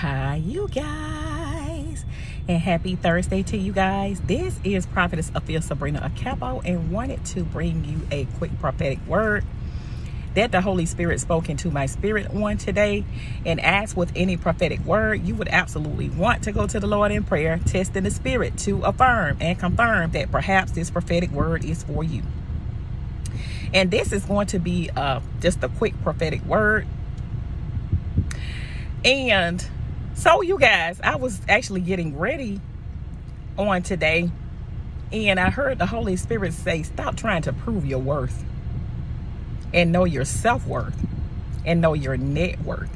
Hi, you guys, and happy Thursday to you guys. This is Prophetess Afia Sebrena Akakpo, and wanted to bring you a quick prophetic word that the Holy Spirit spoke into my spirit on today. And as with any prophetic word, you would absolutely want to go to the Lord in prayer, testing the spirit to affirm and confirm that perhaps this prophetic word is for you. And this is going to be uh, just a quick prophetic word. And so, you guys, I was actually getting ready on today, and I heard the Holy Spirit say, Stop trying to prove your worth and know your self worth and know your net worth.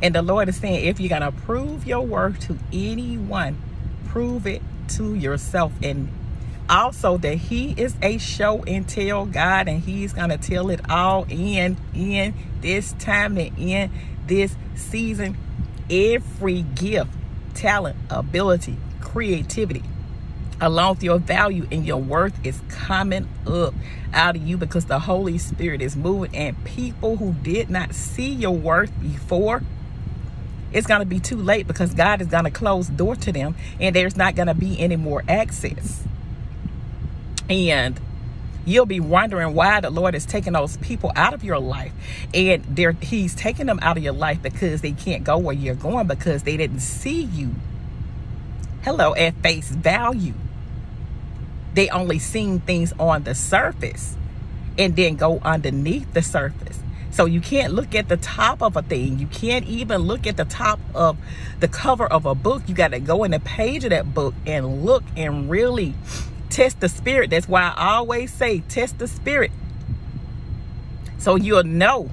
And the Lord is saying, if you're going to prove your worth to anyone, prove it to yourself. And also that He is a show and tell God, and He's going to tell it all in, in this time and in this season every gift, talent, ability, creativity, along with your value and your worth is coming up out of you because the Holy Spirit is moving and people who did not see your worth before it's going to be too late because God is going to close the door to them and there's not going to be any more access. And you'll be wondering why the Lord is taking those people out of your life. And they're, He's taking them out of your life because they can't go where you're going because they didn't see you. Hello, at face value. They only seen things on the surface and then go underneath the surface. So you can't look at the top of a thing. You can't even look at the top of the cover of a book. You got to go in the page of that book and look and really test the spirit. That's why I always say test the spirit. So you'll know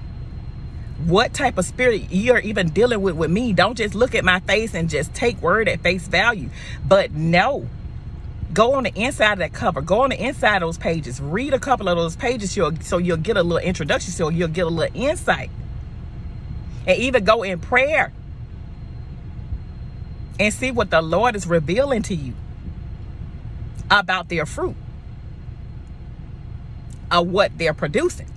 what type of spirit you're even dealing with with me. Don't just look at my face and just take word at face value, but no, Go on the inside of that cover. Go on the inside of those pages. Read a couple of those pages you'll, so you'll get a little introduction, so you'll get a little insight. And even go in prayer and see what the Lord is revealing to you about their fruit of what they're producing.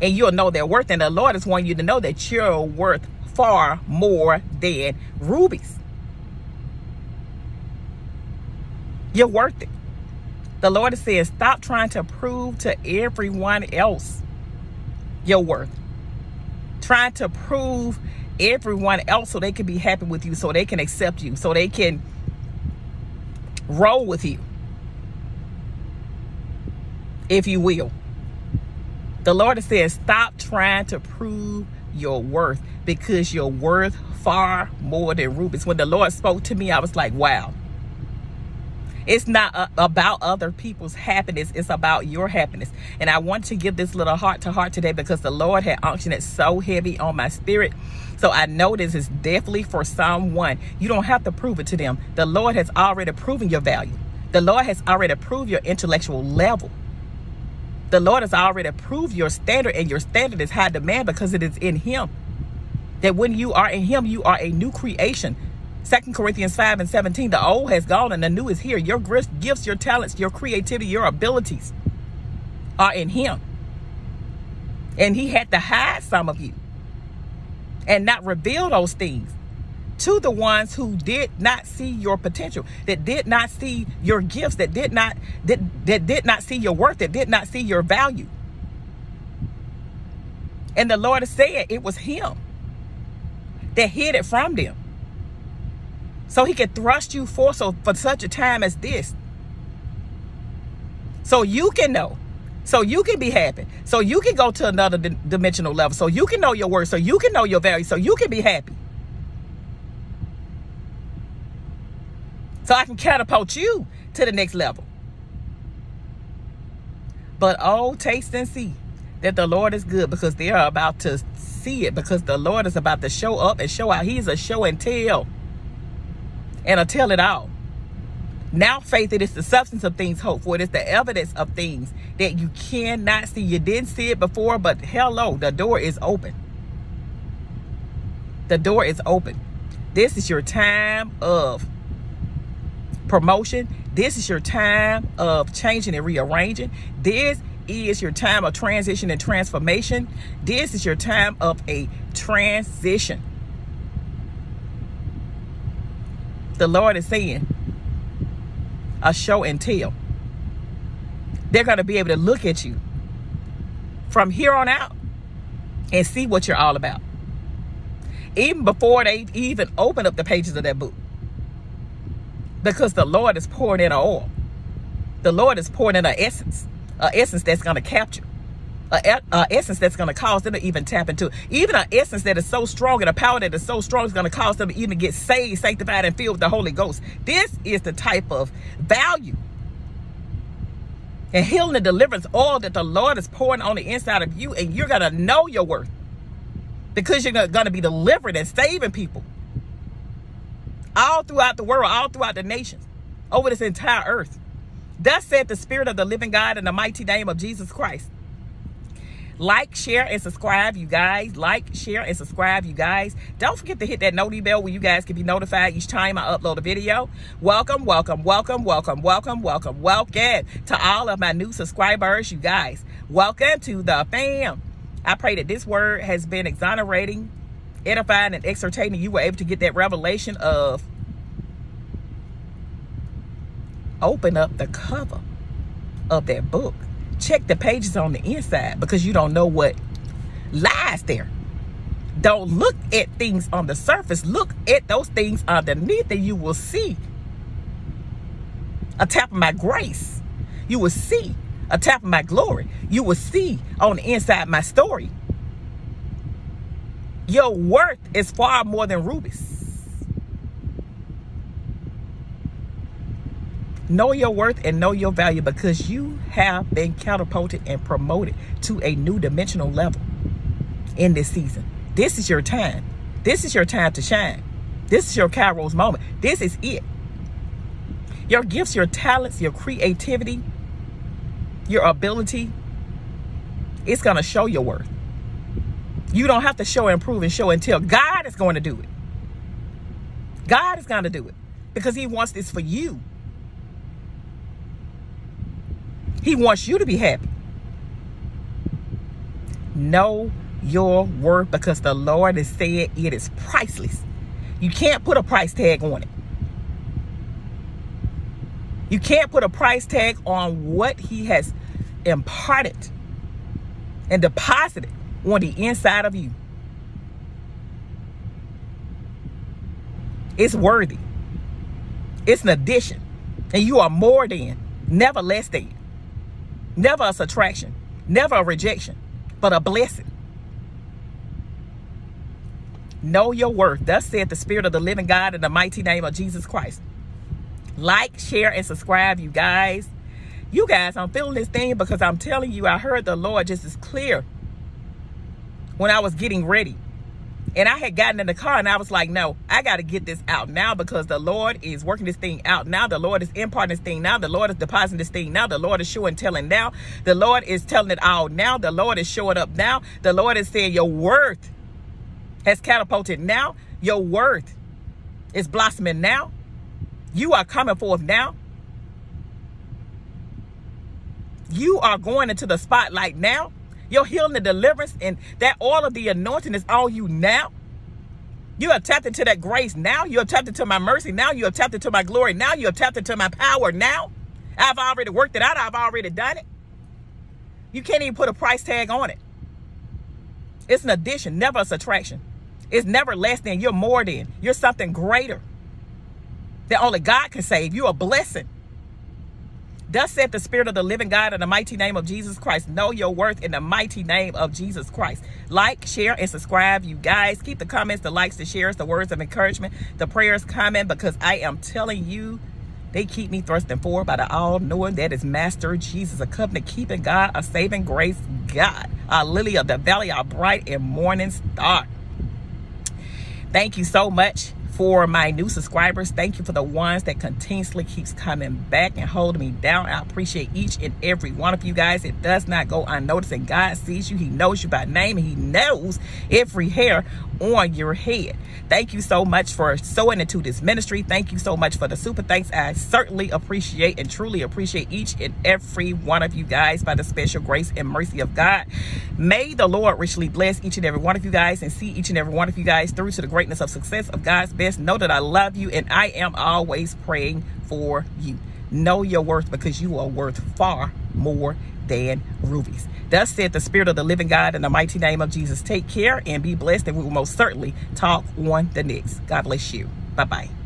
And you'll know their worth. And the Lord is wanting you to know that you're worth far more than rubies. You're worth it. The Lord is saying, stop trying to prove to everyone else your worth. Trying to prove everyone else so they can be happy with you, so they can accept you, so they can roll with you, if you will. The Lord saying, stop trying to prove your worth because you're worth far more than rubies. When the Lord spoke to me, I was like, wow. It's not uh, about other people's happiness. It's about your happiness. And I want to give this little heart to heart today because the Lord had unctioned it so heavy on my spirit. So I know this is definitely for someone. You don't have to prove it to them. The Lord has already proven your value. The Lord has already proved your intellectual level. The Lord has already proved your standard, and your standard is high demand because it is in Him. That when you are in Him, you are a new creation. Second Corinthians 5 and 17, the old has gone and the new is here. Your gifts, your talents, your creativity, your abilities are in him. And he had to hide some of you and not reveal those things to the ones who did not see your potential, that did not see your gifts, that did not that, that did not see your worth, that did not see your value. And the Lord said it was him that hid it from them so he could thrust you forth so for such a time as this. So you can know. So you can be happy. So you can go to another dimensional level. So you can know your worth. So you can know your value. So you can be happy. So I can catapult you to the next level. But oh, taste and see that the Lord is good because they are about to see it because the Lord is about to show up and show out. He's a show and tell and I tell it all. Now faith it is the substance of things hoped for. It is the evidence of things that you cannot see. You didn't see it before, but hello, the door is open. The door is open. This is your time of promotion. This is your time of changing and rearranging. This is your time of transition and transformation. This is your time of a transition. The Lord is saying a show and tell. They're going to be able to look at you from here on out and see what you're all about. Even before they even open up the pages of that book. Because the Lord is pouring in an oil. The Lord is pouring in an essence. An essence that's going to capture. An essence that's going to cause them to even tap into. Even an essence that is so strong and a power that is so strong is going to cause them to even get saved, sanctified, and filled with the Holy Ghost. This is the type of value and healing and deliverance all that the Lord is pouring on the inside of you, and you're going to know your worth because you're going to be delivered and saving people all throughout the world, all throughout the nations, over this entire earth. Thus said the Spirit of the living God in the mighty name of Jesus Christ. Like, share, and subscribe, you guys. Like, share, and subscribe, you guys. Don't forget to hit that noti bell where you guys can be notified each time I upload a video. Welcome, welcome, welcome, welcome, welcome, welcome, welcome to all of my new subscribers, you guys. Welcome to the fam. I pray that this word has been exonerating, edifying, and exhortating. You were able to get that revelation of open up the cover of that book check the pages on the inside because you don't know what lies there. Don't look at things on the surface. Look at those things underneath and you will see a tap of my grace. You will see a tap of my glory. You will see on the inside my story. Your worth is far more than rubies. Know your worth and know your value because you have been catapulted and promoted to a new dimensional level in this season. This is your time. This is your time to shine. This is your Kairos moment. This is it. Your gifts, your talents, your creativity, your ability, it's going to show your worth. You don't have to show and prove and show until God is going to do it. God is going to do it because he wants this for you. He wants you to be happy. Know your worth because the Lord has said it is priceless. You can't put a price tag on it. You can't put a price tag on what he has imparted and deposited on the inside of you. It's worthy. It's an addition. And you are more than, never less than. Never a subtraction, never a rejection, but a blessing. Know your worth. Thus said the Spirit of the living God in the mighty name of Jesus Christ. Like, share, and subscribe, you guys. You guys, I'm feeling this thing because I'm telling you, I heard the Lord just as clear when I was getting ready. And I had gotten in the car and I was like, no, I got to get this out now because the Lord is working this thing out now. The Lord is imparting this thing now. The Lord is depositing this thing now. The Lord is showing, telling now. The Lord is telling it all now. The Lord is showing up now. The Lord is saying your worth has catapulted now. Your worth is blossoming now. You are coming forth now. You are going into the spotlight now. Your healing and deliverance and that all of the anointing is all you now. You have tapped into that grace now. You have tapped into my mercy now. You have tapped into my glory now. You have tapped into my power now. I've already worked it out. I've already done it. You can't even put a price tag on it. It's an addition, never a subtraction. It's never less than. You're more than. You're something greater that only God can save. You're a blessing. Thus said the Spirit of the living God in the mighty name of Jesus Christ. Know your worth in the mighty name of Jesus Christ. Like, share, and subscribe, you guys. Keep the comments, the likes, the shares, the words of encouragement, the prayers coming because I am telling you, they keep me thrusting forward by the all-knowing that is Master Jesus, a covenant-keeping God, a saving grace God, a lily of the valley, a bright and morning star. Thank you so much for my new subscribers. Thank you for the ones that continuously keeps coming back and holding me down. I appreciate each and every one of you guys. It does not go unnoticed and god sees you. He knows you by name and he knows every hair on your head. Thank you so much for sowing into this ministry. Thank you so much for the super thanks. I certainly appreciate and truly appreciate each and every one of you guys by the special grace and mercy of God. May the Lord richly bless each and every one of you guys and see each and every one of you guys through to the greatness of success of God's best. Know that I love you and I am always praying for you. Know your worth because you are worth far more than rubies. Thus said the Spirit of the living God in the mighty name of Jesus. Take care and be blessed, and we will most certainly talk on the next. God bless you. Bye bye.